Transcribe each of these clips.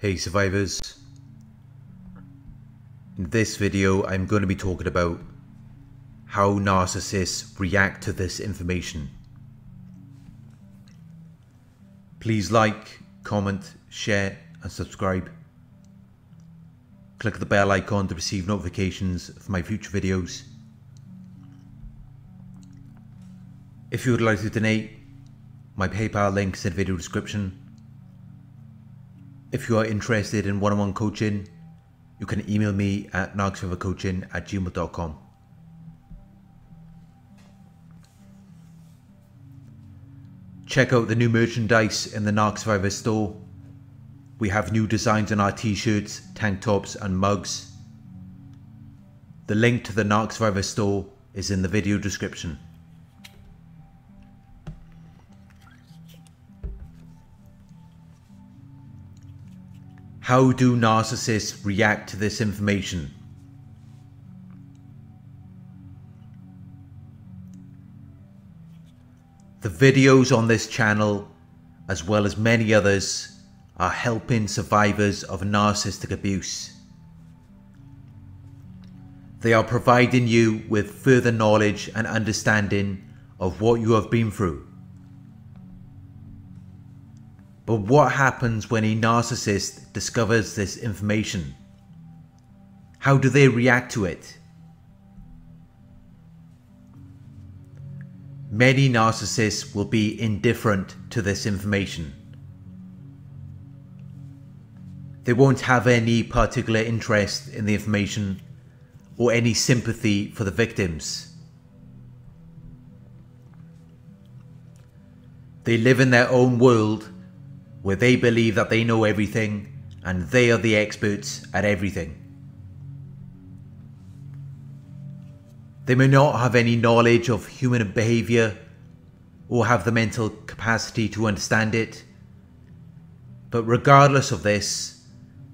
Hey survivors. In this video I'm going to be talking about how narcissists react to this information. Please like, comment, share and subscribe. Click the bell icon to receive notifications for my future videos. If you would like to donate, my PayPal link is in the video description. If you are interested in one-on-one coaching, you can email me at narcsurvivorcoaching at gmail.com. Check out the new merchandise in the Narc Survivor store. We have new designs on our t-shirts, tank tops and mugs. The link to the Narc Survivor store is in the video description. How do narcissists react to this information? The videos on this channel, as well as many others, are helping survivors of narcissistic abuse. They are providing you with further knowledge and understanding of what you have been through. But what happens when a narcissist discovers this information? How do they react to it? Many narcissists will be indifferent to this information. They won't have any particular interest in the information or any sympathy for the victims. They live in their own world where they believe that they know everything and they are the experts at everything. They may not have any knowledge of human behaviour or have the mental capacity to understand it, but regardless of this,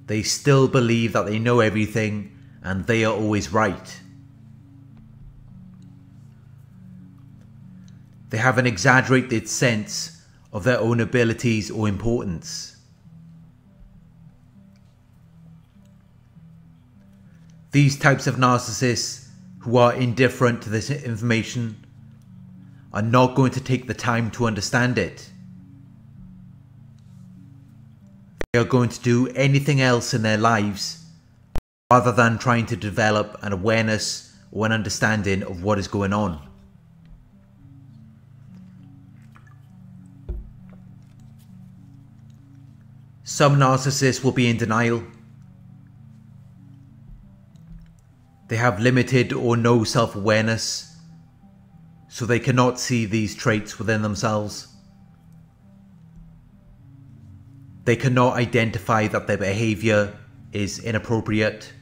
they still believe that they know everything and they are always right. They have an exaggerated sense of their own abilities or importance. These types of narcissists who are indifferent to this information are not going to take the time to understand it. They are going to do anything else in their lives rather than trying to develop an awareness or an understanding of what is going on. Some narcissists will be in denial. They have limited or no self-awareness, so they cannot see these traits within themselves. They cannot identify that their behavior is inappropriate.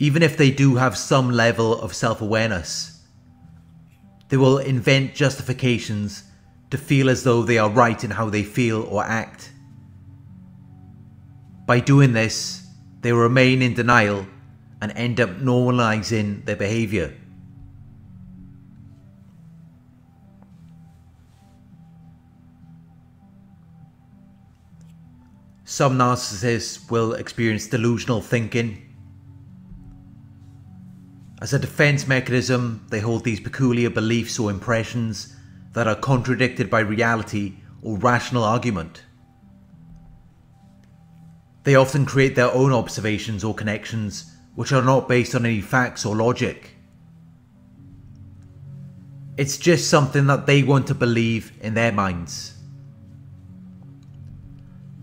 Even if they do have some level of self-awareness, they will invent justifications to feel as though they are right in how they feel or act. By doing this, they remain in denial and end up normalizing their behavior. Some narcissists will experience delusional thinking. As a defense mechanism, they hold these peculiar beliefs or impressions that are contradicted by reality or rational argument. They often create their own observations or connections which are not based on any facts or logic. It's just something that they want to believe in their minds.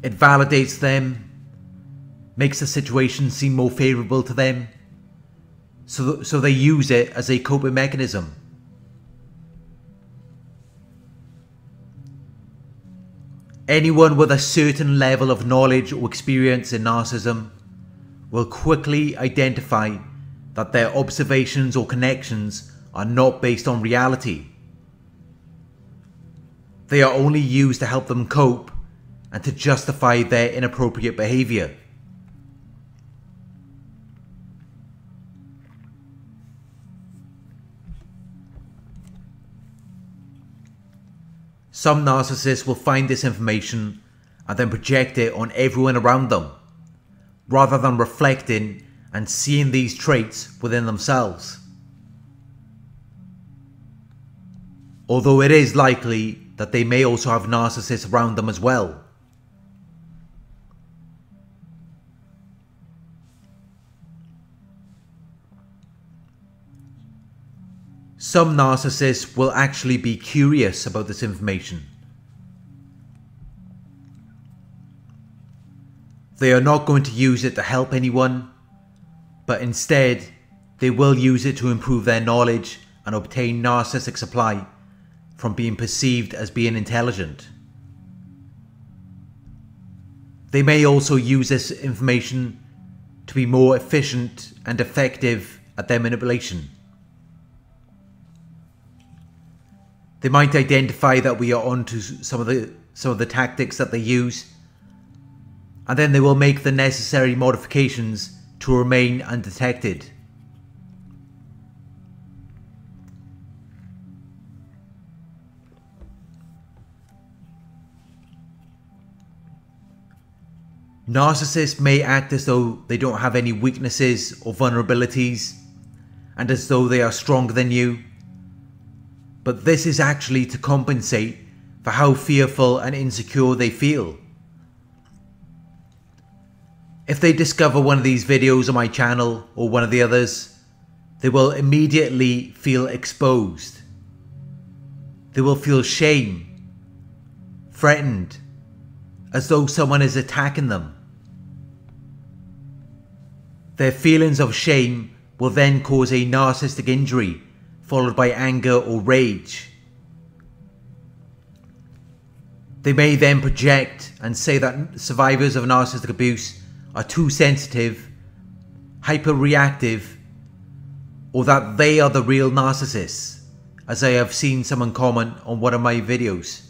It validates them, makes the situation seem more favourable to them, so, so they use it as a coping mechanism. Anyone with a certain level of knowledge or experience in narcissism will quickly identify that their observations or connections are not based on reality. They are only used to help them cope and to justify their inappropriate behaviour. Some narcissists will find this information and then project it on everyone around them, rather than reflecting and seeing these traits within themselves. Although it is likely that they may also have narcissists around them as well. Some narcissists will actually be curious about this information. They are not going to use it to help anyone, but instead, they will use it to improve their knowledge and obtain narcissistic supply from being perceived as being intelligent. They may also use this information to be more efficient and effective at their manipulation. They might identify that we are onto some of the some of the tactics that they use, and then they will make the necessary modifications to remain undetected. Narcissists may act as though they don't have any weaknesses or vulnerabilities, and as though they are stronger than you but this is actually to compensate for how fearful and insecure they feel. If they discover one of these videos on my channel or one of the others, they will immediately feel exposed. They will feel shame, threatened, as though someone is attacking them. Their feelings of shame will then cause a narcissistic injury followed by anger or rage. They may then project and say that survivors of narcissistic abuse are too sensitive, hyperreactive, or that they are the real narcissists, as I have seen someone comment on one of my videos.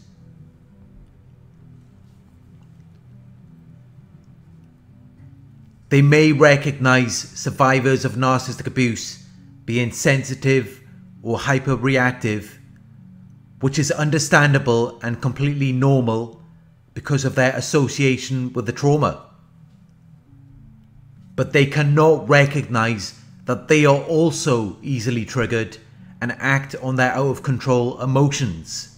They may recognize survivors of narcissistic abuse being sensitive, or hyperreactive, which is understandable and completely normal because of their association with the trauma. But they cannot recognize that they are also easily triggered and act on their out of control emotions.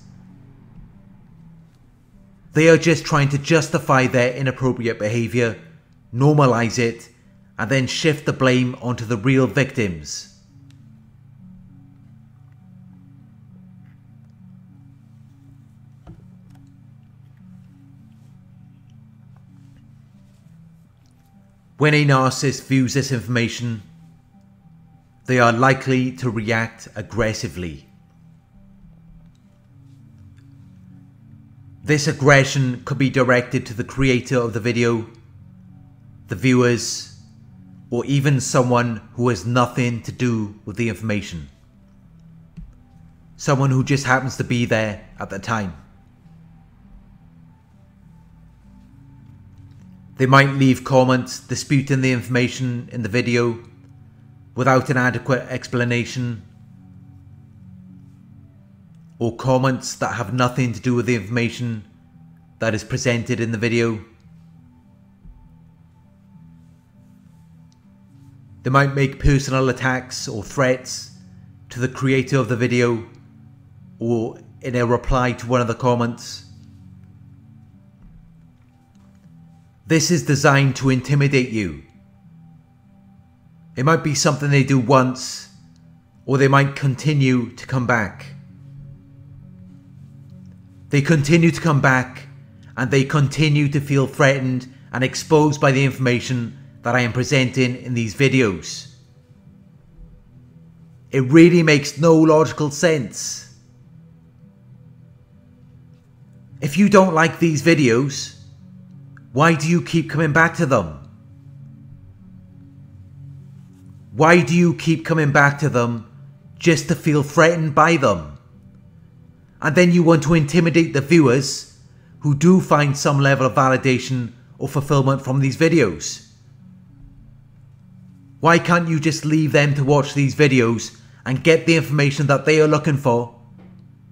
They are just trying to justify their inappropriate behavior, normalize it, and then shift the blame onto the real victims. When a narcissist views this information, they are likely to react aggressively. This aggression could be directed to the creator of the video, the viewers, or even someone who has nothing to do with the information. Someone who just happens to be there at the time. They might leave comments disputing the information in the video without an adequate explanation or comments that have nothing to do with the information that is presented in the video. They might make personal attacks or threats to the creator of the video or in a reply to one of the comments. This is designed to intimidate you. It might be something they do once, or they might continue to come back. They continue to come back, and they continue to feel threatened and exposed by the information that I am presenting in these videos. It really makes no logical sense. If you don't like these videos, why do you keep coming back to them? Why do you keep coming back to them just to feel threatened by them? And then you want to intimidate the viewers who do find some level of validation or fulfillment from these videos. Why can't you just leave them to watch these videos and get the information that they are looking for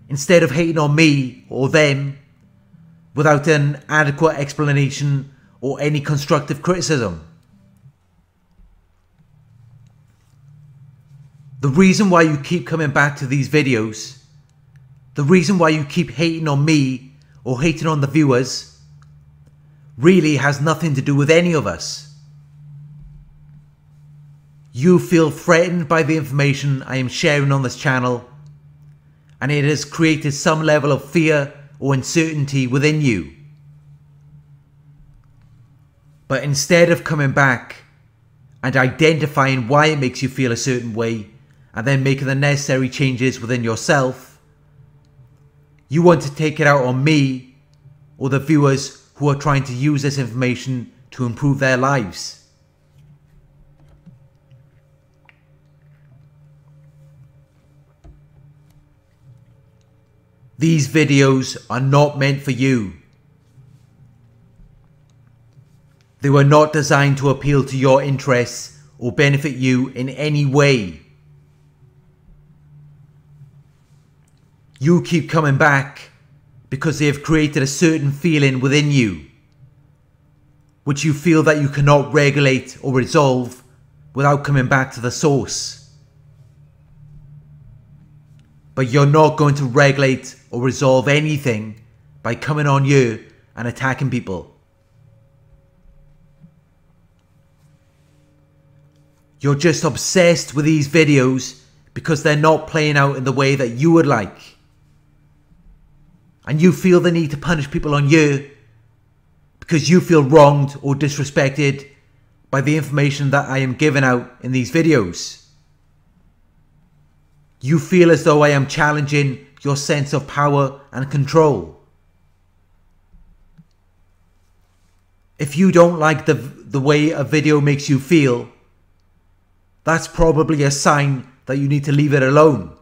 instead of hating on me or them without an adequate explanation or any constructive criticism. The reason why you keep coming back to these videos, the reason why you keep hating on me or hating on the viewers, really has nothing to do with any of us. You feel threatened by the information I am sharing on this channel, and it has created some level of fear or uncertainty within you. But instead of coming back and identifying why it makes you feel a certain way and then making the necessary changes within yourself, you want to take it out on me or the viewers who are trying to use this information to improve their lives. These videos are not meant for you. They were not designed to appeal to your interests or benefit you in any way. You keep coming back because they have created a certain feeling within you, which you feel that you cannot regulate or resolve without coming back to the source. But you're not going to regulate or resolve anything by coming on you and attacking people. You're just obsessed with these videos because they're not playing out in the way that you would like. And you feel the need to punish people on you because you feel wronged or disrespected by the information that I am giving out in these videos. You feel as though I am challenging your sense of power and control. If you don't like the, the way a video makes you feel, that's probably a sign that you need to leave it alone.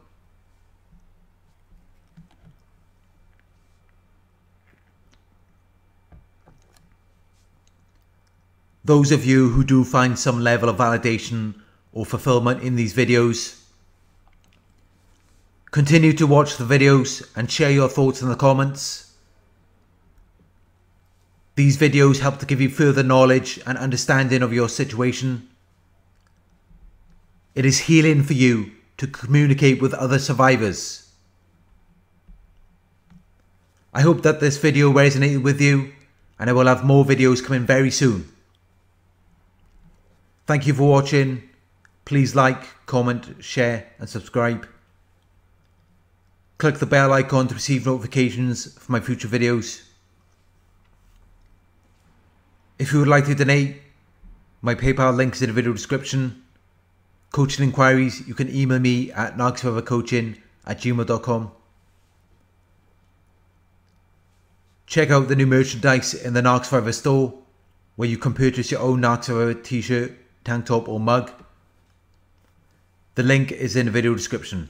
Those of you who do find some level of validation or fulfillment in these videos, continue to watch the videos and share your thoughts in the comments. These videos help to give you further knowledge and understanding of your situation it is healing for you to communicate with other survivors. I hope that this video resonated with you and I will have more videos coming very soon. Thank you for watching. Please like, comment, share and subscribe. Click the bell icon to receive notifications for my future videos. If you would like to donate, my PayPal link is in the video description Coaching inquiries, you can email me at narcsurvivorcoaching at gmail.com. Check out the new merchandise in the Narc Survivor store, where you can purchase your own Narc Survivor t-shirt, tank top or mug. The link is in the video description.